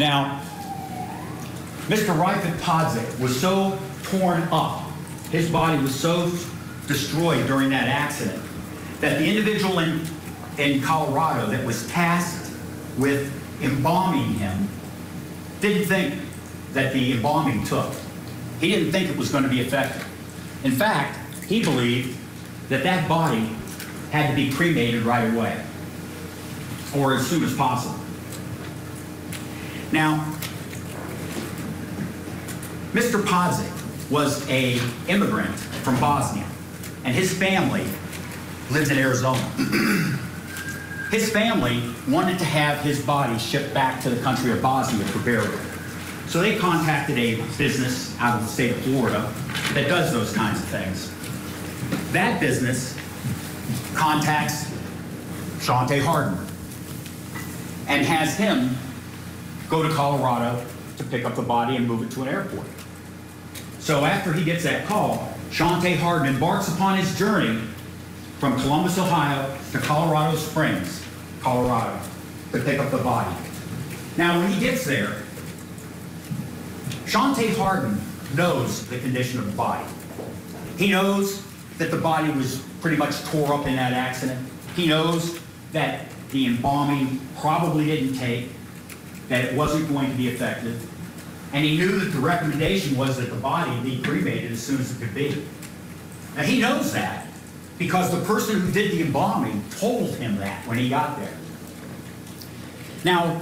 Now, Mr. Rifat Podzik was so torn up, his body was so destroyed during that accident, that the individual in, in Colorado that was tasked with embalming him didn't think that the embalming took. He didn't think it was going to be effective. In fact, he believed that that body had to be cremated right away or as soon as possible. Now, Mr. Podzik was a immigrant from Bosnia, and his family lived in Arizona. his family wanted to have his body shipped back to the country of Bosnia for burial. So they contacted a business out of the state of Florida that does those kinds of things. That business contacts Shawnte Hardin and has him go to Colorado to pick up the body and move it to an airport. So after he gets that call, Shawnte Hardin embarks upon his journey from Columbus, Ohio to Colorado Springs, Colorado, to pick up the body. Now, when he gets there, Shawnte Hardin knows the condition of the body. He knows that the body was pretty much tore up in that accident. He knows that the embalming probably didn't take, that it wasn't going to be effective. And he knew that the recommendation was that the body be cremated as soon as it could be. Now he knows that because the person who did the embalming told him that when he got there. Now,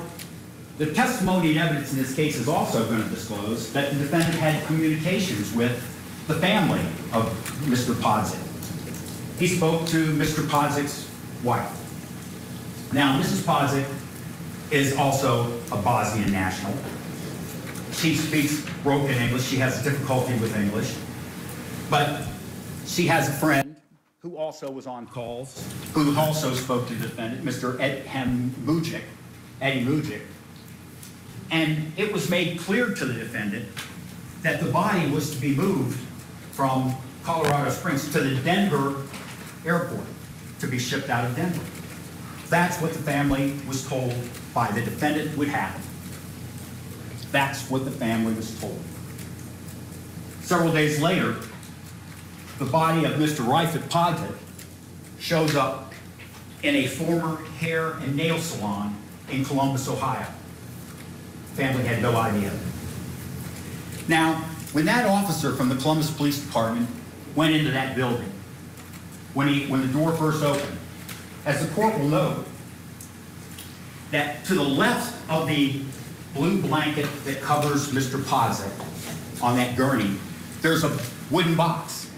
the testimony and evidence in this case is also going to disclose that the defendant had communications with the family of Mr. Podzik. He spoke to Mr. Podzik's wife. Now, Mrs. Podzik is also a Bosnian national. She speaks broken English. She has difficulty with English. But she has a friend who also was on calls, who also spoke to the defendant, Mr. Edhem Mujic, Eddie Mujic. And it was made clear to the defendant that the body was to be moved from Colorado Springs to the Denver airport to be shipped out of Denver. That's what the family was told by the defendant would happen. That's what the family was told. Several days later, the body of Mr. Rifat Podzik shows up in a former hair and nail salon in Columbus, Ohio. Family had no idea. Now, when that officer from the Columbus Police Department went into that building, when, he, when the door first opened, as the court will note, that to the left of the blue blanket that covers Mr. Podzik on that gurney, there's a wooden box.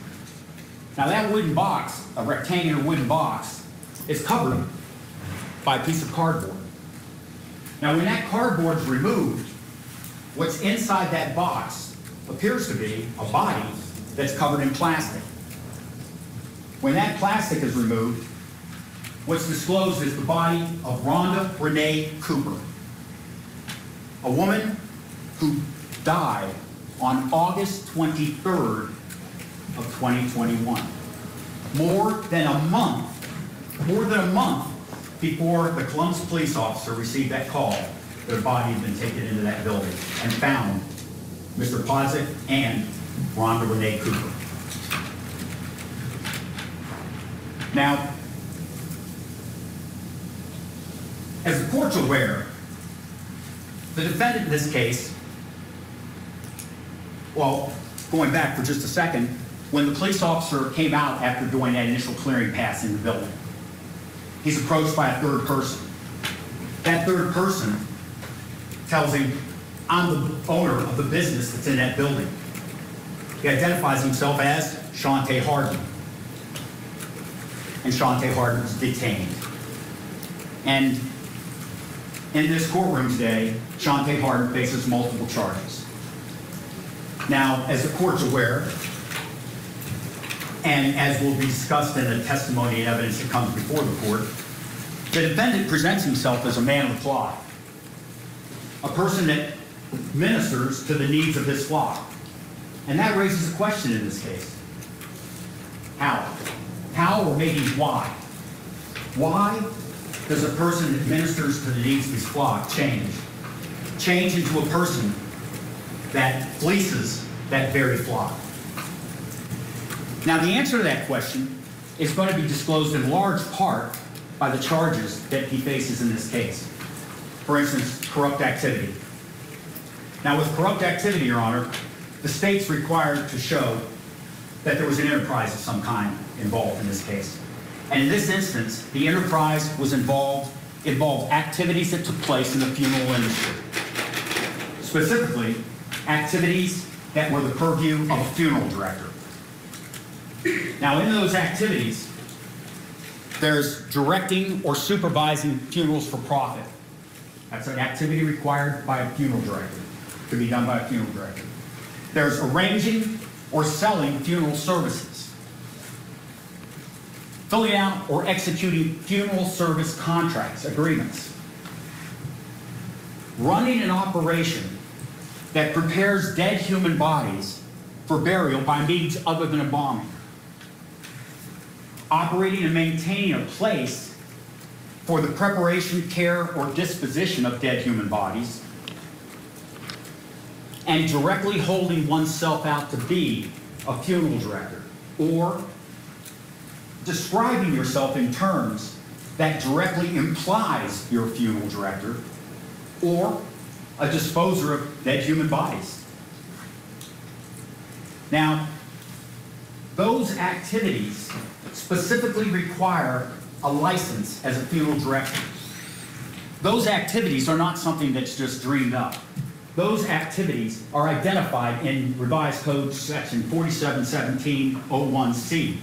Now that wooden box, a rectangular wooden box, is covered by a piece of cardboard. Now when that cardboard is removed, what's inside that box appears to be a body that's covered in plastic. When that plastic is removed, what's disclosed is the body of Rhonda Renee Cooper, a woman who died on August 23rd of 2021. More than a month, more than a month before the Columbus police officer received that call a body had been taken into that building and found Mr. Podzik and Rhonda Renee Cooper. Now, as the court's aware, the defendant in this case, well, going back for just a second, when the police officer came out after doing that initial clearing pass in the building, he's approached by a third person. That third person tells him, I'm the owner of the business that's in that building. He identifies himself as Shawnte Hardin. And Shawnte Hardin is detained. And in this courtroom today, Shawnte Hardin faces multiple charges. Now, as the court's aware, and as will be discussed in the testimony and evidence that comes before the court, the defendant presents himself as a man of the flock, a person that ministers to the needs of his flock. And that raises a question in this case. How? How or maybe why? Why does a person that ministers to the needs of his flock change? change into a person that fleeces that very flock? Now, the answer to that question is going to be disclosed in large part by the charges that he faces in this case. For instance, corrupt activity. Now, with corrupt activity, Your Honor, the state's required to show that there was an enterprise of some kind involved in this case. And in this instance, the enterprise was involved, involved activities that took place in the funeral industry. Specifically, activities that were the purview of a funeral director. Now, in those activities, there's directing or supervising funerals for profit. That's an activity required by a funeral director, to be done by a funeral director. There's arranging or selling funeral services. Filling out or executing funeral service contracts, agreements. Running an operation that prepares dead human bodies for burial by means other than embalming operating and maintaining a place for the preparation, care, or disposition of dead human bodies, and directly holding oneself out to be a funeral director, or describing yourself in terms that directly implies you're a funeral director, or a disposer of dead human bodies. Now, those activities specifically require a license as a funeral director. Those activities are not something that's just dreamed up. Those activities are identified in Revised Code Section 471701C,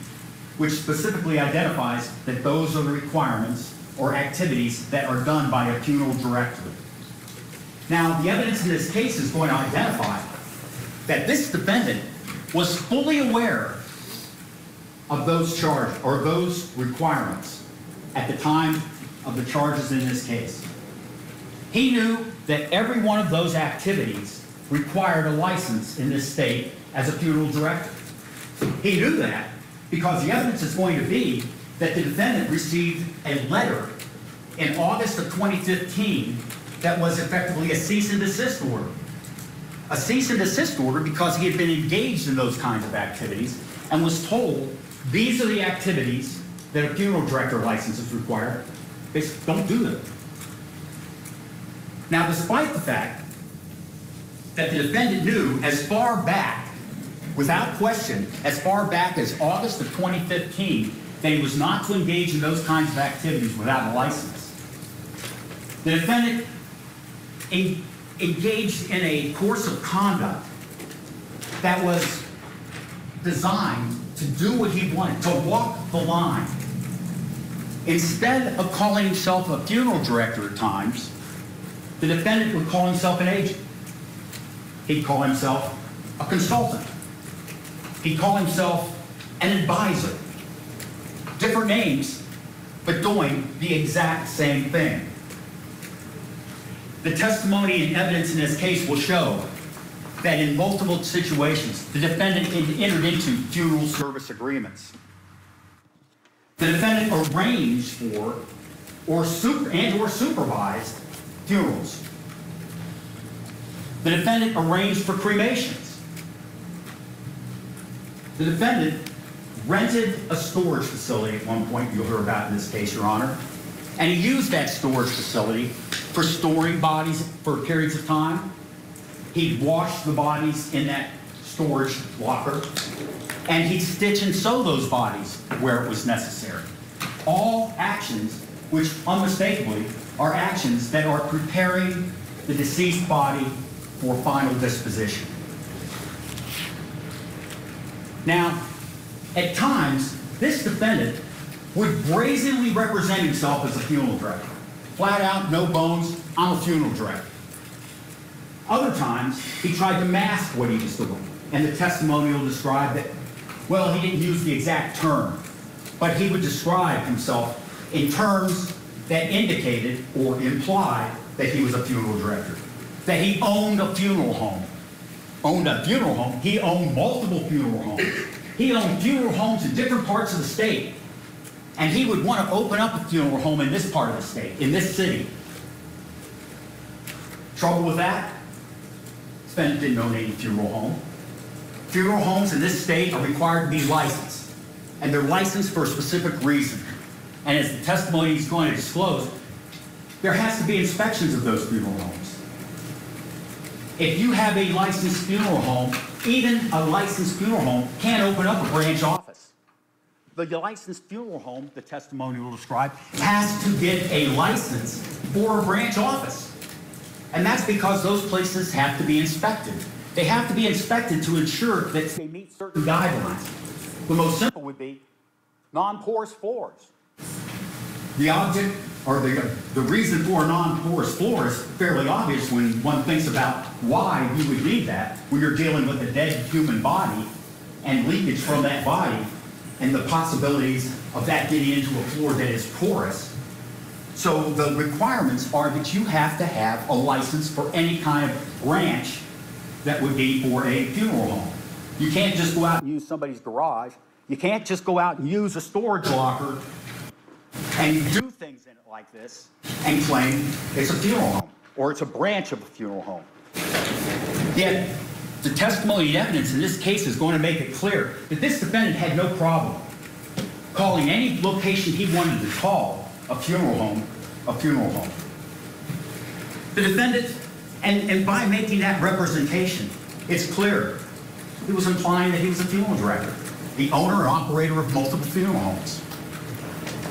which specifically identifies that those are the requirements or activities that are done by a funeral director. Now, the evidence in this case is going to identify that this defendant was fully aware of those charges or those requirements at the time of the charges in this case. He knew that every one of those activities required a license in this state as a funeral director. He knew that because the evidence is going to be that the defendant received a letter in August of 2015 that was effectively a cease and desist order. A cease and desist order because he had been engaged in those kinds of activities and was told these are the activities that a funeral director license is required. Basically, don't do them. Now, despite the fact that the defendant knew as far back, without question, as far back as August of 2015, that he was not to engage in those kinds of activities without a license, the defendant engaged in a course of conduct that was designed to do what he wanted, to walk the line. Instead of calling himself a funeral director at times, the defendant would call himself an agent. He'd call himself a consultant. He'd call himself an advisor. Different names, but doing the exact same thing. The testimony and evidence in this case will show that in multiple situations, the defendant entered into funeral service agreements. The defendant arranged for or super, and or supervised funerals. The defendant arranged for cremations. The defendant rented a storage facility at one point, you'll hear about in this case, Your Honor, and he used that storage facility for storing bodies for periods of time He'd wash the bodies in that storage locker, and he'd stitch and sew those bodies where it was necessary. All actions which unmistakably are actions that are preparing the deceased body for final disposition. Now, at times, this defendant would brazenly represent himself as a funeral director. Flat out, no bones, I'm a funeral director. Other times, he tried to mask what he was doing. And the testimonial described that, well, he didn't use the exact term, but he would describe himself in terms that indicated or implied that he was a funeral director, that he owned a funeral home. Owned a funeral home? He owned multiple funeral homes. He owned funeral homes in different parts of the state. And he would want to open up a funeral home in this part of the state, in this city. Trouble with that? Defendant didn't own any funeral home. Funeral homes in this state are required to be licensed, and they're licensed for a specific reason. And as the testimony is going to disclose, there has to be inspections of those funeral homes. If you have a licensed funeral home, even a licensed funeral home can't open up a branch office. The licensed funeral home, the testimony will describe, has to get a license for a branch office. And that's because those places have to be inspected. They have to be inspected to ensure that they meet certain guidelines. The most simple would be non-porous floors. The object or the, the reason for a non-porous floor is fairly obvious when one thinks about why you would need that when you're dealing with a dead human body and leakage from that body and the possibilities of that getting into a floor that is porous. So the requirements are that you have to have a license for any kind of branch that would be for a funeral home. You can't just go out and use somebody's garage. You can't just go out and use a storage locker and do things like this and claim it's a funeral home or it's a branch of a funeral home. Yet, the testimony and evidence in this case is going to make it clear that this defendant had no problem calling any location he wanted to call a funeral home a funeral home. The defendant, and, and by making that representation, it's clear he was implying that he was a funeral director, the owner and operator of multiple funeral homes.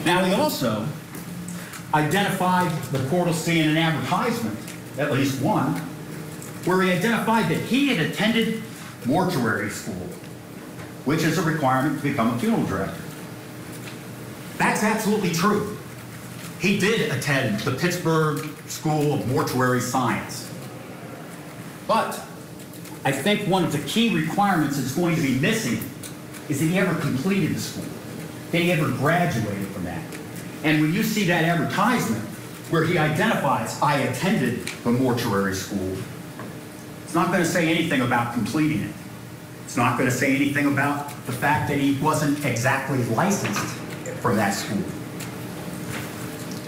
Now, he also identified the court will see in an advertisement, at least one, where he identified that he had attended mortuary school, which is a requirement to become a funeral director. That's absolutely true. He did attend the Pittsburgh School of Mortuary Science. But I think one of the key requirements that's going to be missing is that he ever completed the school, that he ever graduated from that. And when you see that advertisement where he identifies, I attended the mortuary school, it's not going to say anything about completing it. It's not going to say anything about the fact that he wasn't exactly licensed for that school,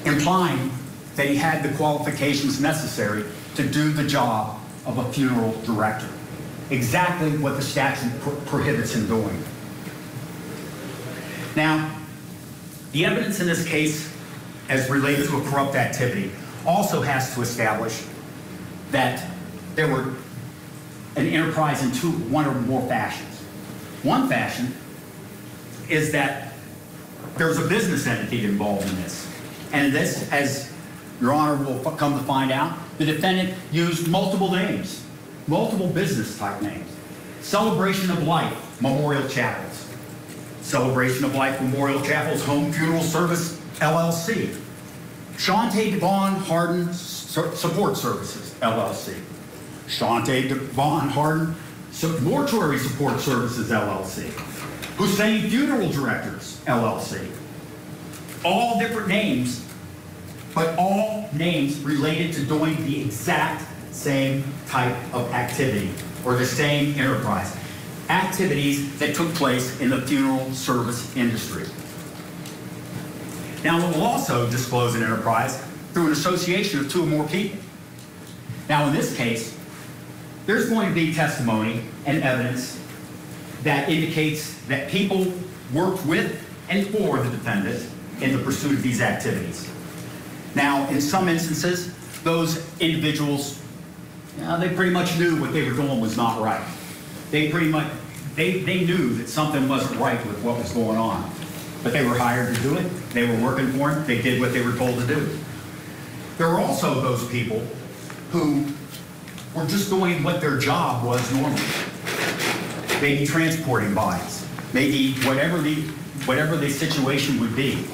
implying that he had the qualifications necessary to do the job of a funeral director. Exactly what the statute pro prohibits him doing. Now, the evidence in this case, as related to a corrupt activity, also has to establish that there were an enterprise in two, one or more fashions. One fashion is that there was a business entity involved in this. And this, as Your Honor will come to find out, the defendant used multiple names, multiple business type names. Celebration of Life Memorial Chapels. Celebration of Life Memorial Chapels Home Funeral Service LLC. Shawnte Devon Hardin Support Services LLC. Shawnte Devon Hardin Mortuary Support Services LLC. Hussein Funeral Directors LLC. All different names, but all names related to doing the exact same type of activity or the same enterprise. Activities that took place in the funeral service industry. Now, it will also disclose an enterprise through an association of two or more people. Now, in this case, there's going to be testimony and evidence that indicates that people worked with and for the defendant in the pursuit of these activities. Now, in some instances, those individuals, you know, they pretty much knew what they were doing was not right. They pretty much, they, they knew that something wasn't right with what was going on. But they were hired to do it. They were working for him. They did what they were told to do. There were also those people who were just doing what their job was normally. Maybe transporting bodies, maybe whatever the, whatever the situation would be.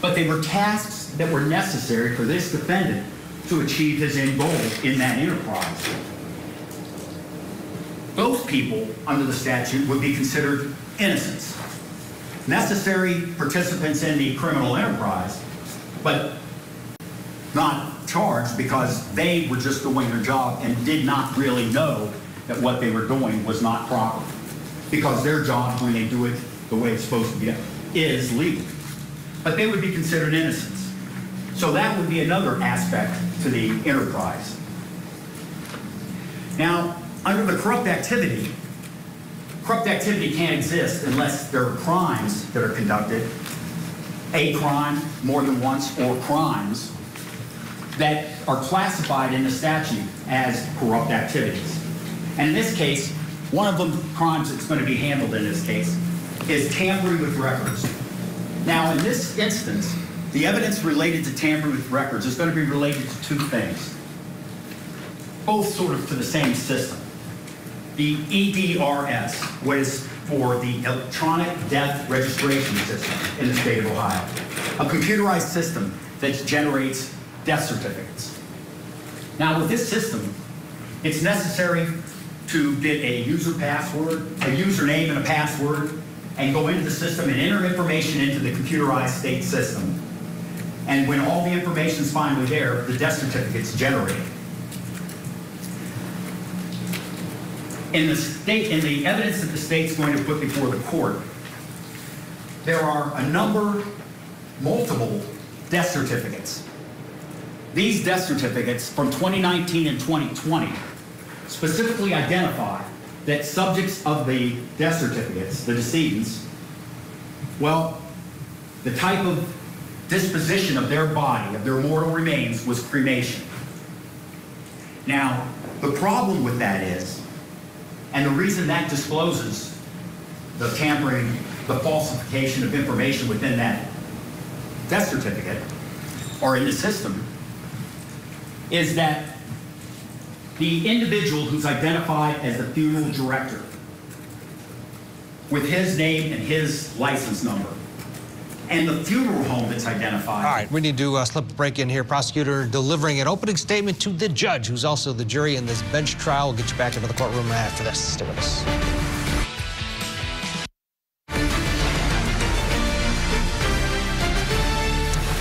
But they were tasks that were necessary for this defendant to achieve his end goal in that enterprise. Those people, under the statute, would be considered innocents, necessary participants in the criminal enterprise, but not charged because they were just doing their job and did not really know that what they were doing was not proper. Because their job, when they do it the way it's supposed to be is legal. But they would be considered innocents. So that would be another aspect to the enterprise. Now, under the corrupt activity, corrupt activity can't exist unless there are crimes that are conducted, a crime more than once, or crimes that are classified in the statute as corrupt activities. And in this case, one of the crimes that's going to be handled in this case is tampering with records. Now, in this instance, the evidence related to tampering with records is going to be related to two things, both sort of to the same system. The EDRS, what is for the Electronic Death Registration System in the state of Ohio, a computerized system that generates death certificates. Now, with this system, it's necessary to get a user password, a username and a password, and go into the system and enter information into the computerized state system. And when all the information is finally there, the death certificate's generated. In the state, in the evidence that the state's going to put before the court, there are a number, multiple death certificates. These death certificates from 2019 and 2020 specifically identify that subjects of the death certificates, the decedents, well, the type of disposition of their body, of their mortal remains, was cremation. Now, the problem with that is, and the reason that discloses the tampering, the falsification of information within that death certificate or in the system, is that the individual who's identified as the funeral director with his name and his license number and the funeral home that's identified. All right, we need to uh, slip a break in here. Prosecutor delivering an opening statement to the judge, who's also the jury in this bench trial. We'll get you back into the courtroom after this. Stay with us.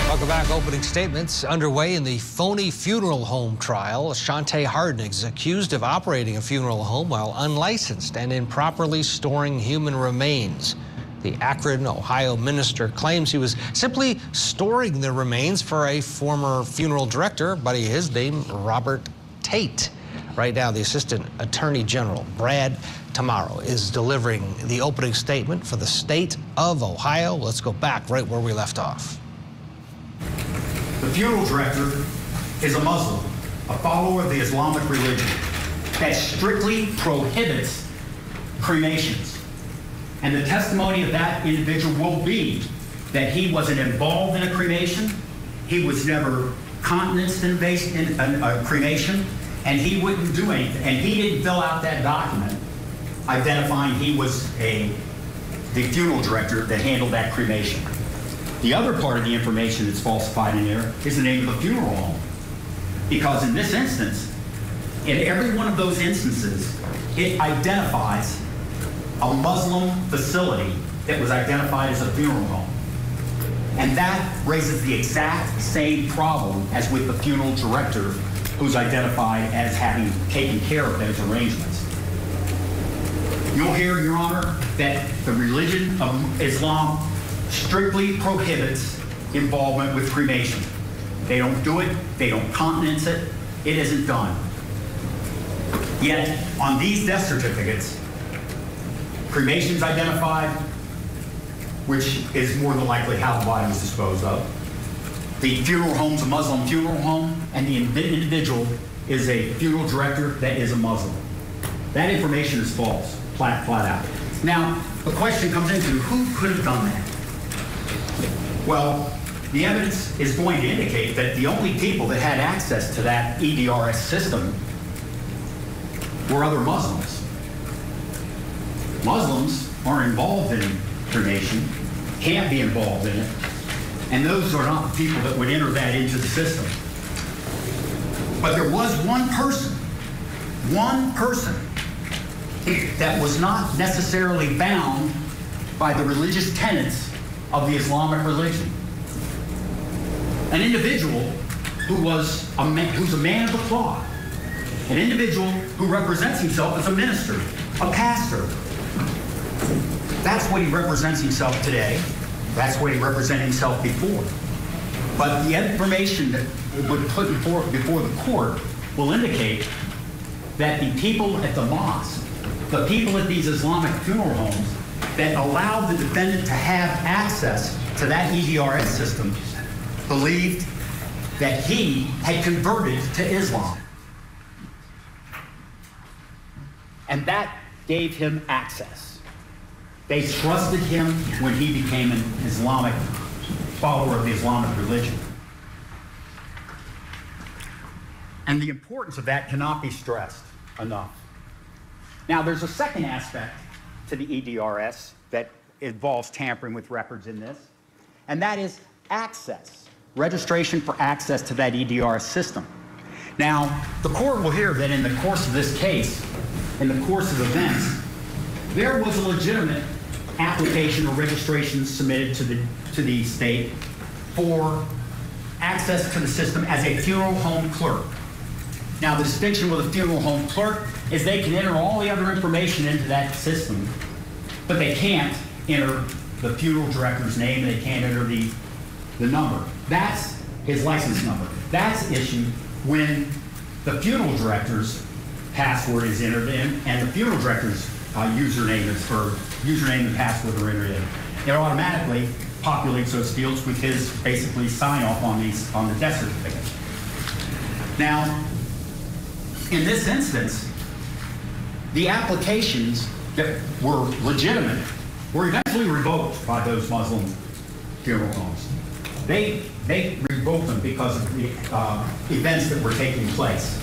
Welcome back. Opening statements underway in the phony funeral home trial. Shawnte Hardin is accused of operating a funeral home while unlicensed and improperly storing human remains. The Akron, Ohio minister claims he was simply storing the remains for a former funeral director, buddy his name, Robert Tate. Right now, the Assistant Attorney General, Brad Tammaro, is delivering the opening statement for the state of Ohio. Let's go back right where we left off. The funeral director is a Muslim, a follower of the Islamic religion that strictly prohibits cremations. And the testimony of that individual will be that he wasn't involved in a cremation, he was never countenanced in, a cremation, and he wouldn't do anything. And he didn't fill out that document identifying he was a the funeral director that handled that cremation. The other part of the information that's falsified in there is the name of the funeral home. Because in this instance, in every one of those instances, it identifies a Muslim facility that was identified as a funeral home. And that raises the exact same problem as with the funeral director who's identified as having taken care of those arrangements. You'll hear, Your Honor, that the religion of Islam strictly prohibits involvement with cremation. They don't do it, they don't countenance it, it isn't done. Yet, on these death certificates, cremation's identified, which is more than likely how the body was disposed of. The funeral home's a Muslim funeral home, and the individual is a funeral director that is a Muslim. That information is false, flat, flat out. Now, the question comes into who could have done that? Well, the evidence is going to indicate that the only people that had access to that EDRS system were other Muslims. Muslims aren't involved in cremation, can't be involved in it, and those are not the people that would enter that into the system. But there was one person, one person that was not necessarily bound by the religious tenets of the Islamic religion. An individual who was a man, who's a man of the cloth, an individual who represents himself as a minister, a pastor. That's what he represents himself today. That's what he represented himself before. But the information that would put before, before the court will indicate that the people at the mosque, the people at these Islamic funeral homes that allowed the defendant to have access to that EDRS system believed that he had converted to Islam. And that gave him access. They trusted him when he became an Islamic follower of the Islamic religion. And the importance of that cannot be stressed enough. Now, there's a second aspect to the EDRS that involves tampering with records in this, and that is access, registration for access to that EDRS system. Now, the court will hear that in the course of this case, in the course of events, there was a legitimate application or registration submitted to the, to the state for access to the system as a funeral home clerk. Now, the distinction with a funeral home clerk is they can enter all the other information into that system, but they can't enter the funeral director's name, they can't enter the, the number. That's his license number. That's issued when the funeral director's password is entered in and the funeral director's uh, username is for username and password are entered in. It automatically populates those fields with his basically sign off on these on the death certificate. Now, in this instance, the applications that were legitimate were eventually revoked by those Muslim funeral homes. They, they revoked them because of the uh, events that were taking place.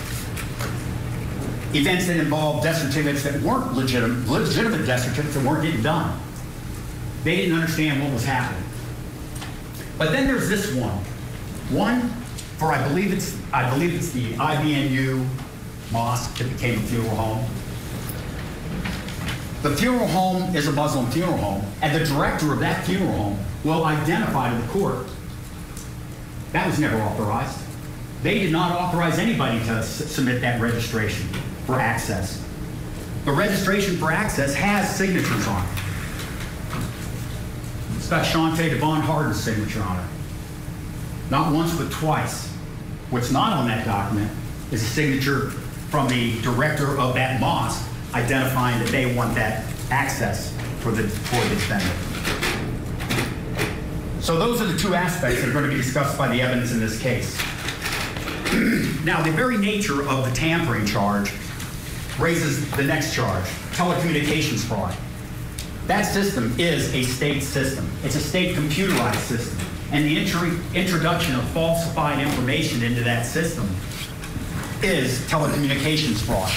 Events that involved death certificates that weren't legitimate, legitimate death certificates that weren't getting done. They didn't understand what was happening. But then there's this one. One for I believe it's I believe it's the IBNU mosque that became a funeral home. The funeral home is a Muslim funeral home, and the director of that funeral home will identify to the court. That was never authorized. They did not authorize anybody to submit that registration for access. The registration for access has signatures on it. It's got Shawnte Devon Hardin's signature on it. Not once, but twice. What's not on that document is a signature from the director of that mosque identifying that they want that access for the, for the defendant. So those are the two aspects that are going to be discussed by the evidence in this case. now, the very nature of the tampering charge raises the next charge, telecommunications fraud. That system is a state system. It's a state computerized system. And the introduction of falsified information into that system is telecommunications fraud.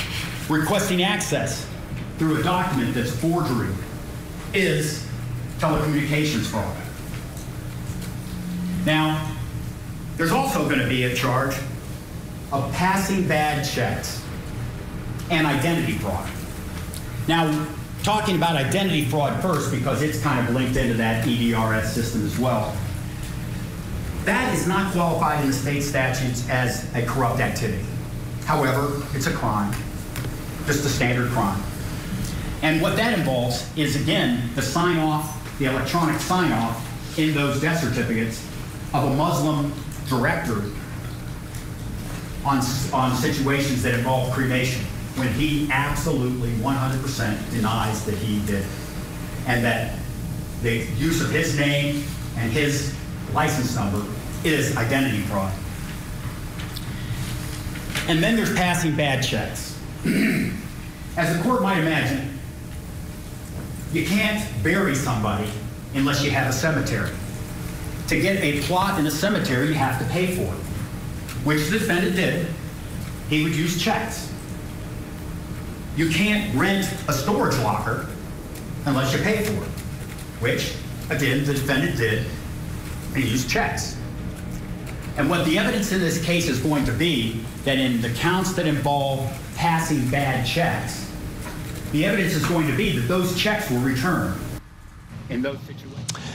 Requesting access through a document that's forgery is telecommunications fraud. Now, there's also going to be a charge of passing bad checks and identity fraud. Now, talking about identity fraud first, because it's kind of linked into that EDRS system as well. That is not qualified in the state statutes as a corrupt activity. However, it's a crime, just a standard crime. And what that involves is, again, the sign off, the electronic sign off in those death certificates of a Muslim director on, on situations that involve cremation when he absolutely 100% denies that he did and that the use of his name and his license number is identity fraud. And then there's passing bad checks. As the court might imagine, you can't bury somebody unless you have a cemetery. To get a plot in a cemetery, you have to pay for it, which the defendant did. He would use checks. You can't rent a storage locker unless you pay for it, which, again, the defendant did. He used checks. And what the evidence in this case is going to be that in the counts that involve passing bad checks, the evidence is going to be that those checks were returned in those situations.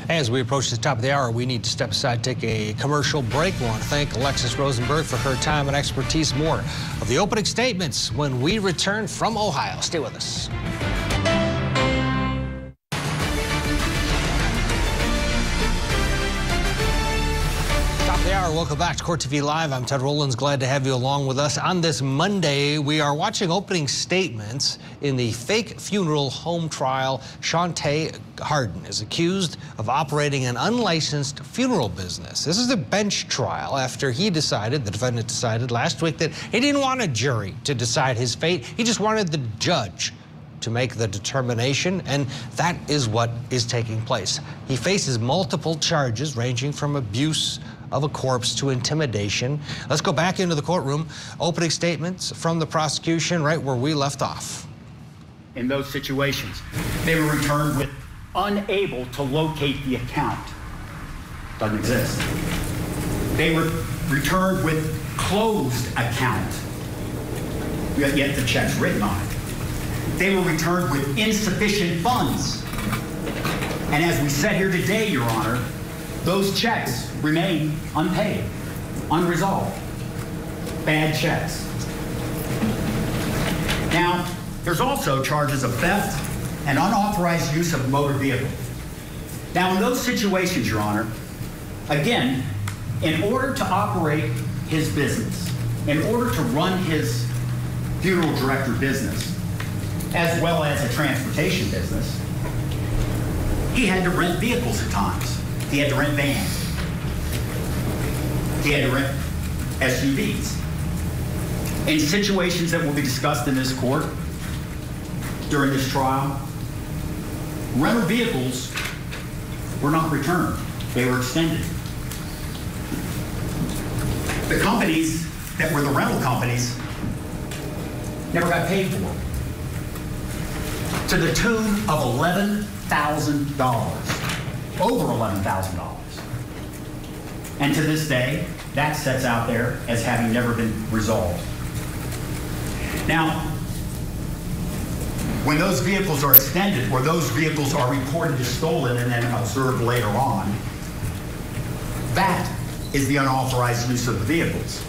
As we approach the top of the hour, we need to step aside, take a commercial break. We want to thank Alexis Rosenberg for her time and expertise. More of the opening statements when we return from Ohio. Stay with us. Welcome back to Court TV Live. I'm Ted Rollins. Glad to have you along with us. On this Monday, we are watching opening statements in the fake funeral home trial. Shawnte Hardin is accused of operating an unlicensed funeral business. This is a bench trial after he decided, the defendant decided last week, that he didn't want a jury to decide his fate. He just wanted the judge to make the determination, and that is what is taking place. He faces multiple charges ranging from abuse of a corpse to intimidation. Let's go back into the courtroom. Opening statements from the prosecution right where we left off. In those situations, they were returned with unable to locate the account. Doesn't exist. They were returned with closed account. Yet the check's written on it. They were returned with insufficient funds. And as we said here today, Your Honor, those checks remain unpaid, unresolved. Bad checks. Now, there's also charges of theft and unauthorized use of motor vehicle. Now, in those situations, Your Honor, again, in order to operate his business, in order to run his funeral director business, as well as a transportation business, he had to rent vehicles at times. He had to rent vans. He had rent SUVs. In situations that will be discussed in this court during this trial, rental vehicles were not returned. They were extended. The companies that were the rental companies never got paid for to the tune of $11,000, over $11,000. And to this day, that sets out there as having never been resolved. Now, when those vehicles are extended or those vehicles are reported as stolen and then observed later on, that is the unauthorized use of the vehicles.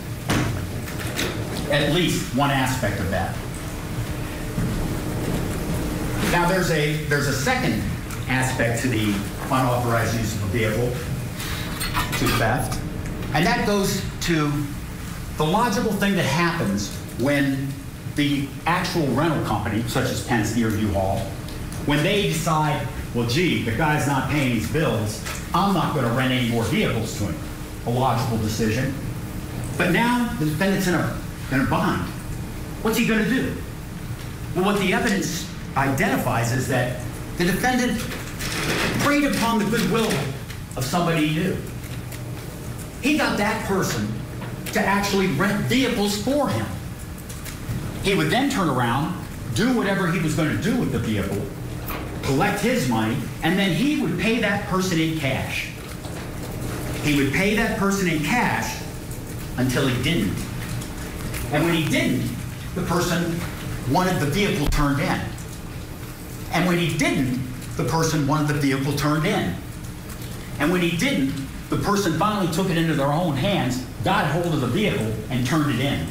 At least one aspect of that. Now, there's a, there's a second aspect to the unauthorized use of a vehicle, to theft, and that goes to the logical thing that happens when the actual rental company, such as Penske or U-Haul, when they decide, well, gee, the guy's not paying his bills, I'm not going to rent any more vehicles to him. A logical decision. But now the defendant's in a, in a bind. What's he going to do? Well, what the evidence identifies is that the defendant preyed upon the goodwill of somebody he knew. He got that person to actually rent vehicles for him. He would then turn around, do whatever he was going to do with the vehicle, collect his money, and then he would pay that person in cash. He would pay that person in cash until he didn't. And when he didn't, the person wanted the vehicle turned in. And when he didn't, the person wanted the vehicle turned in. And when he didn't, the person finally took it into their own hands, got hold of the vehicle, and turned it in.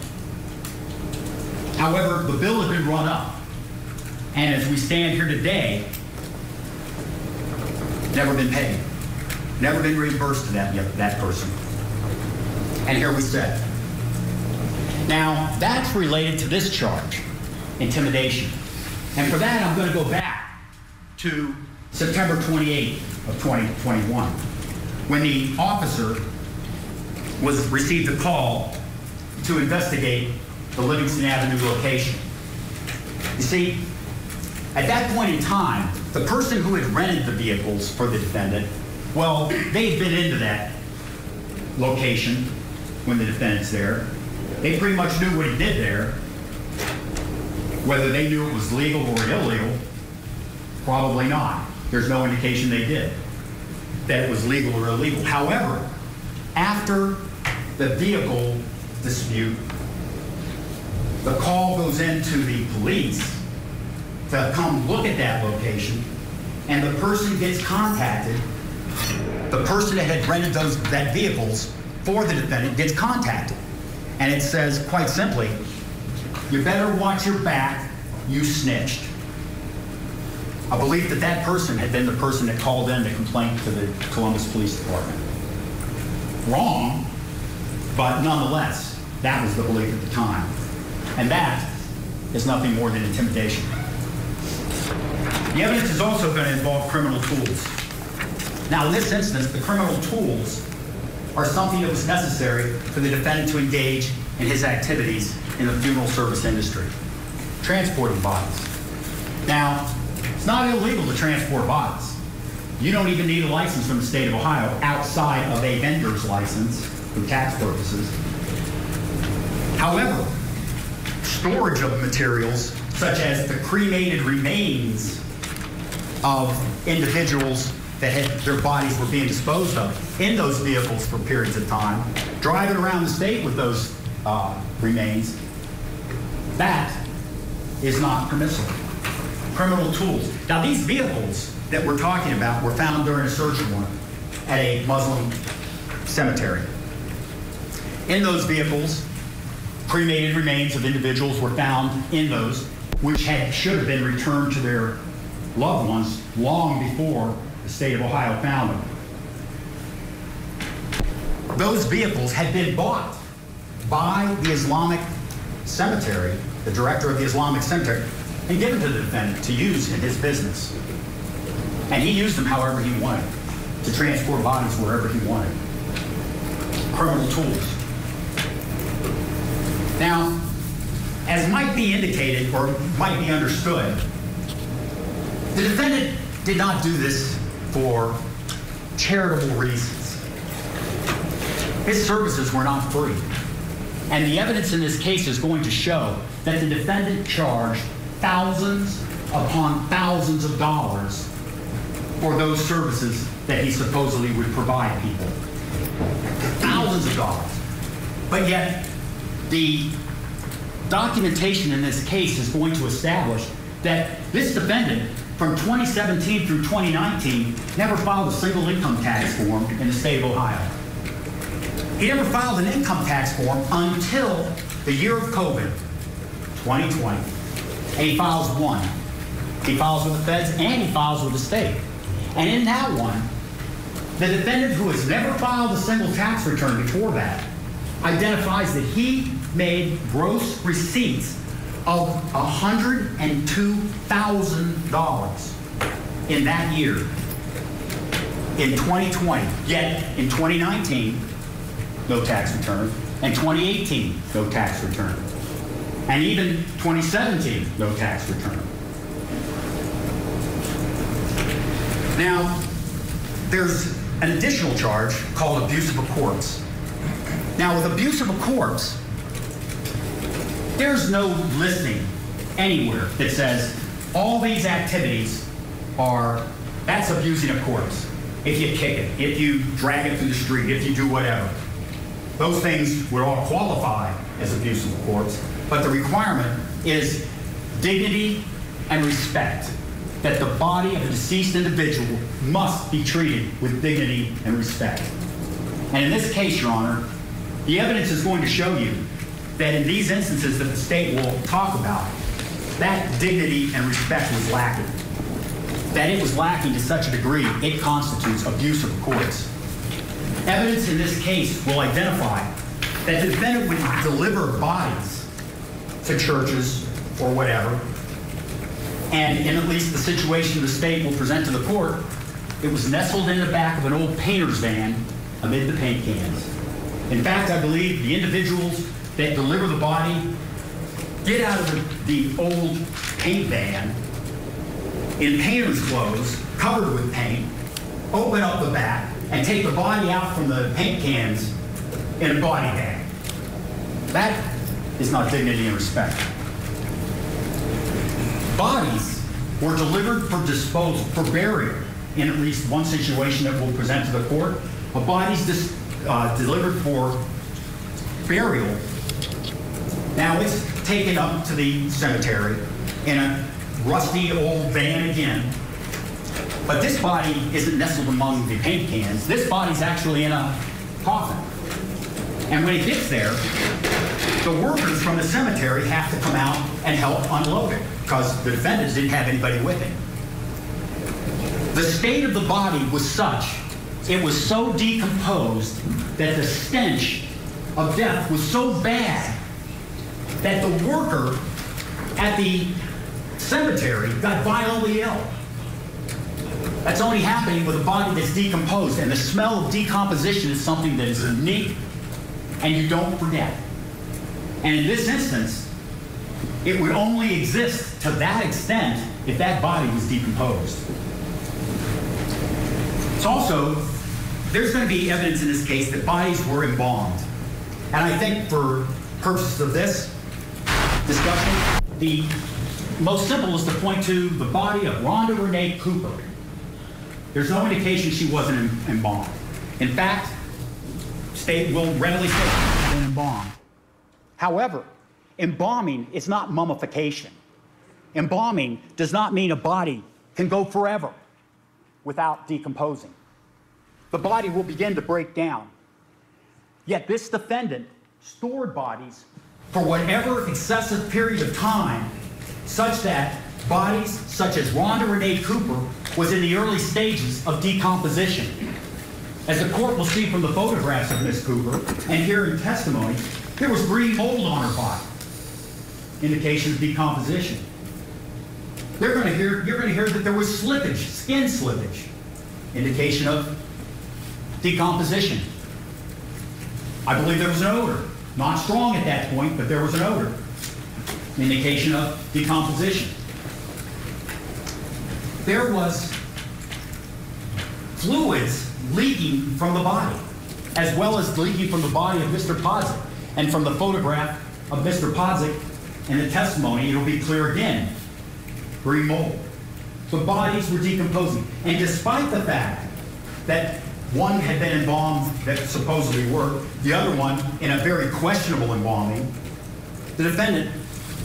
However, the bill had been run up. And as we stand here today, never been paid. Never been reimbursed to that, that person. And here we sit. Now, that's related to this charge, intimidation. And for that, I'm going to go back to September 28th of 2021, when the officer was received a call to investigate the Livingston Avenue location. You see, at that point in time, the person who had rented the vehicles for the defendant, well, they had been into that location when the defendant's there. They pretty much knew what he did there. Whether they knew it was legal or illegal, probably not. There's no indication they did that was legal or illegal. However, after the vehicle dispute, the call goes into the police to come look at that location, and the person gets contacted. The person that had rented those that vehicles for the defendant gets contacted, and it says quite simply, "You better watch your back. You snitched." I believe that that person had been the person that called in the complaint to the Columbus Police Department. Wrong, But nonetheless, that was the belief at the time. And that is nothing more than intimidation. The evidence is also going to involve criminal tools. Now, in this instance, the criminal tools are something that was necessary for the defendant to engage in his activities in the funeral service industry, transporting bodies. Now, it's not illegal to transport bodies. You don't even need a license from the state of Ohio outside of a vendor's license for tax purposes. However, storage of materials such as the cremated remains of individuals that had their bodies were being disposed of in those vehicles for periods of time, driving around the state with those uh, remains, that is not permissible. Criminal tools. Now, these vehicles that we're talking about were found during a search warrant at a Muslim cemetery. In those vehicles, cremated remains of individuals were found in those, which had, should have been returned to their loved ones long before the state of Ohio found them. Those vehicles had been bought by the Islamic cemetery, the director of the Islamic cemetery, and given to the defendant to use in his business. And he used them however he wanted, to transport bodies wherever he wanted. Criminal tools. Now, as might be indicated or might be understood, the defendant did not do this for charitable reasons. His services were not free. And the evidence in this case is going to show that the defendant charged thousands upon thousands of dollars for those services that he supposedly would provide people. Thousands of dollars. But yet, the documentation in this case is going to establish that this defendant from 2017 through 2019 never filed a single income tax form in the state of Ohio. He never filed an income tax form until the year of COVID, 2020. And he files one. He files with the feds and he files with the state. And in that one, the defendant who has never filed a single tax return before that identifies that he made gross receipts of $102,000 in that year in 2020. Yet in 2019, no tax return, and 2018, no tax return, and even 2017, no tax return. Now, there's an additional charge called abuse of a corpse. Now, with abuse of a corpse, there's no listing anywhere that says all these activities are, that's abusing a corpse. If you kick it, if you drag it through the street, if you do whatever. Those things would all qualify as abuse of a corpse, but the requirement is dignity and respect. That the body of a deceased individual must be treated with dignity and respect. And in this case, Your Honor, the evidence is going to show you that in these instances that the state will talk about, that dignity and respect was lacking. That it was lacking to such a degree, it constitutes abuse of the corpse. Evidence in this case will identify that the defendant would deliver bodies to churches or whatever, and in at least the situation the state will present to the court, it was nestled in the back of an old painter's van amid the paint cans. In fact, I believe the individuals that deliver the body get out of the, the old paint van in painter's clothes, covered with paint, open up the back, and take the body out from the paint cans in a body bag. That is not dignity and respect. Bodies were delivered for disposal, for burial, in at least one situation that we'll present to the court. A body's uh, delivered for burial. Now it's taken up to the cemetery in a rusty old van again. But this body isn't nestled among the paint cans. This body's actually in a coffin. And when it gets there, the workers from the cemetery have to come out and help unload it because the defendants didn't have anybody with it. The state of the body was such, it was so decomposed that the stench of death was so bad that the worker at the cemetery got violently ill. That's only happening with a body that's decomposed, and the smell of decomposition is something that is unique and you don't forget. And in this instance, it would only exist to that extent if that body was decomposed. It's also, there's going to be evidence in this case that bodies were embalmed. And I think for purposes of this discussion, the most simple is to point to the body of Rhonda Renee Cooper. There's no indication she wasn't embalmed. In fact, state will readily say she's been embalmed. However, embalming is not mummification. Embalming does not mean a body can go forever without decomposing. The body will begin to break down. Yet this defendant stored bodies for whatever excessive period of time, such that bodies such as Rhonda Renee Cooper was in the early stages of decomposition. As the court will see from the photographs of Miss Cooper and hear in testimony, there was green mold on her body, indication of decomposition. They're going to hear, you're going to hear that there was slippage, skin slippage, indication of decomposition. I believe there was an odor, not strong at that point, but there was an odor, indication of decomposition. There was fluids leaking from the body, as well as leaking from the body of Mr. Podzik. And from the photograph of Mr. Podzik and the testimony, it'll be clear again. Green mold. The bodies were decomposing. And despite the fact that one had been embalmed that supposedly worked, the other one in a very questionable embalming, the defendant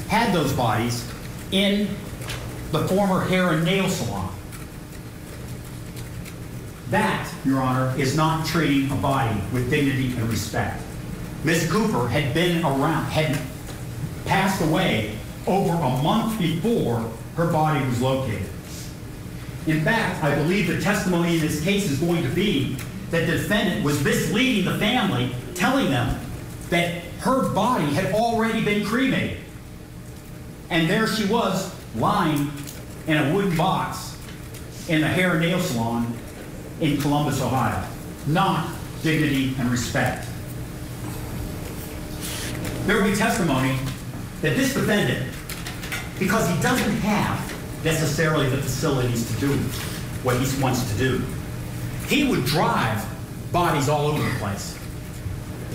had those bodies in the former hair and nail salon. That, Your Honor, is not treating a body with dignity and respect. Ms. Cooper had been around, had passed away over a month before her body was located. In fact, I believe the testimony in this case is going to be that the defendant was misleading the family, telling them that her body had already been cremated. And there she was, lying in a wooden box in the hair and nail salon in Columbus, Ohio. Not dignity and respect. There will be testimony that this defendant, because he doesn't have necessarily the facilities to do what he wants to do, he would drive bodies all over the place.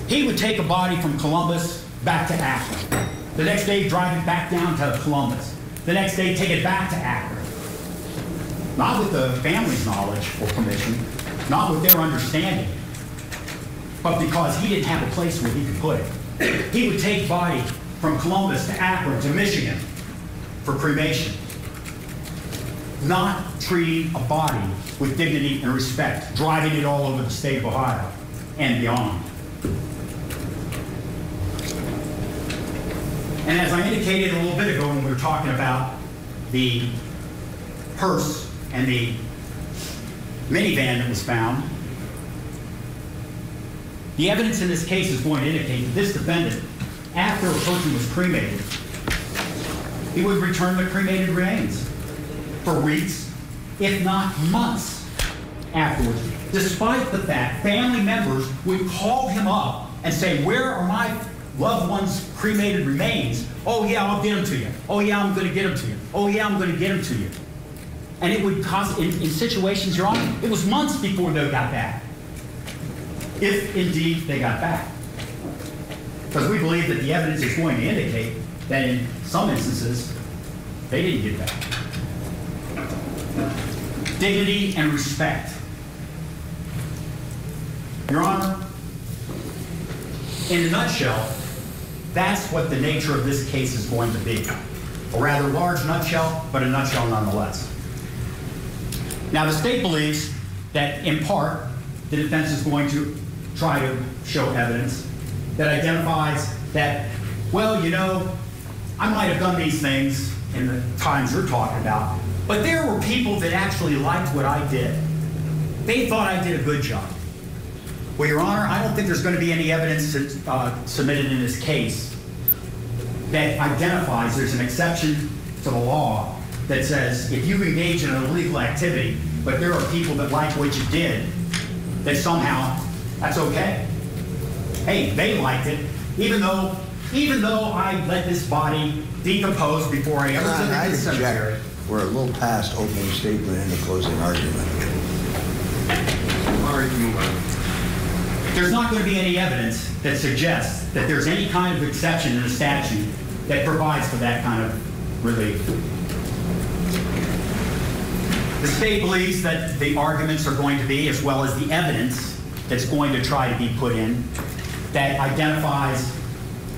He would take a body from Columbus back to Akron. The next day, drive it back down to Columbus. The next day, take it back to Akron. Not with the family's knowledge or permission, not with their understanding, but because he didn't have a place where he could put it. He would take body from Columbus to Akron to Michigan for cremation. Not treating a body with dignity and respect, driving it all over the state of Ohio and beyond. And as I indicated a little bit ago when we were talking about the hearse and the minivan that was found, the evidence in this case is going to indicate that this defendant, after a person was cremated, he would return the cremated remains for weeks, if not months afterwards, despite the fact family members would call him up and say, Where are my loved one's cremated remains? Oh, yeah, I'll get them to you. Oh, yeah, I'm going to get them to you. Oh, yeah, I'm going to get them to you. And it would cause, in, in situations, Your Honor, it was months before they got back. If indeed they got back. Because we believe that the evidence is going to indicate that in some instances, they didn't get back. Dignity and respect. Your Honor, in a nutshell, that's what the nature of this case is going to be. A rather large nutshell, but a nutshell nonetheless. Now, the state believes that, in part, the defense is going to try to show evidence that identifies that, well, you know, I might have done these things in the times you're talking about, but there were people that actually liked what I did. They thought I did a good job. Well, Your Honor, I don't think there's going to be any evidence uh, submitted in this case that identifies there's an exception to the law that says if you engage in an illegal activity, but there are people that like what you did, that somehow that's okay. Hey, they liked it, even though even though I let this body decompose before I ever Ron, took it to the cemetery. We're a little past opening statement and the closing argument. All right, move. There's not going to be any evidence that suggests that there's any kind of exception in the statute that provides for that kind of relief. The state believes that the arguments are going to be, as well as the evidence that's going to try to be put in, that identifies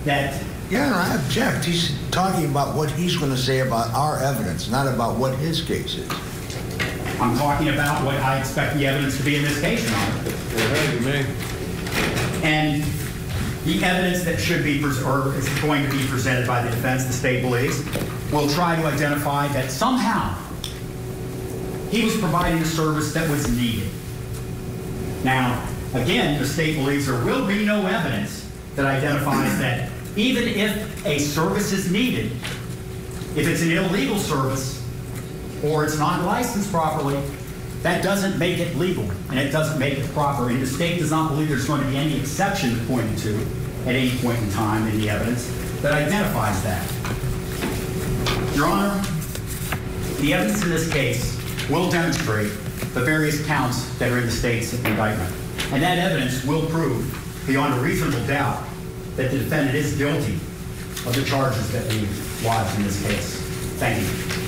that Yeah, I object. He's talking about what he's going to say about our evidence, not about what his case is. I'm talking about what I expect the evidence to be in this case, Your Honor. Go ahead, you may. And the evidence that should be, or is going to be presented by the defense, the state believes, will try to identify that somehow he was providing a service that was needed. Now, again, the state believes there will be no evidence that identifies that even if a service is needed, if it's an illegal service or it's not licensed properly, that doesn't make it legal and it doesn't make it proper. And the state does not believe there's going to be any exception pointed to at any point in time in the evidence that identifies that. Your Honor, the evidence in this case will demonstrate the various counts that are in the state's indictment. And that evidence will prove beyond a reasonable doubt that the defendant is guilty of the charges that we lodged in this case. Thank you.